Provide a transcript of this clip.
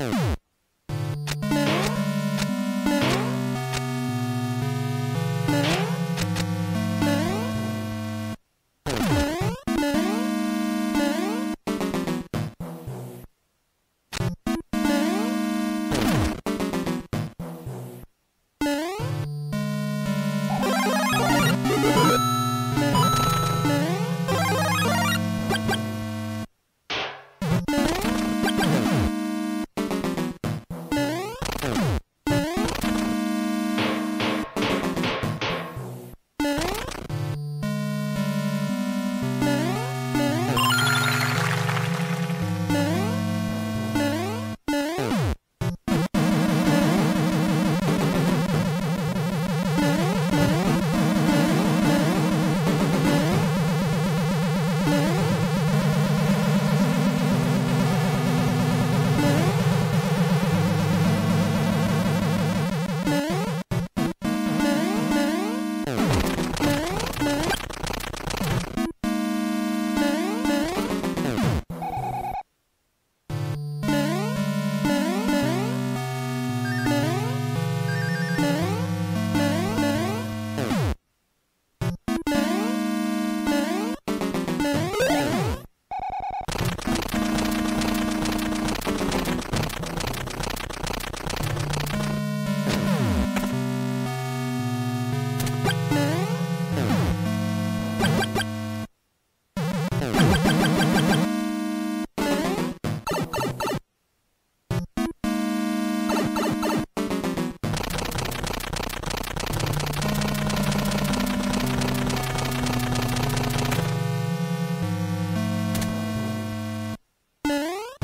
Boom.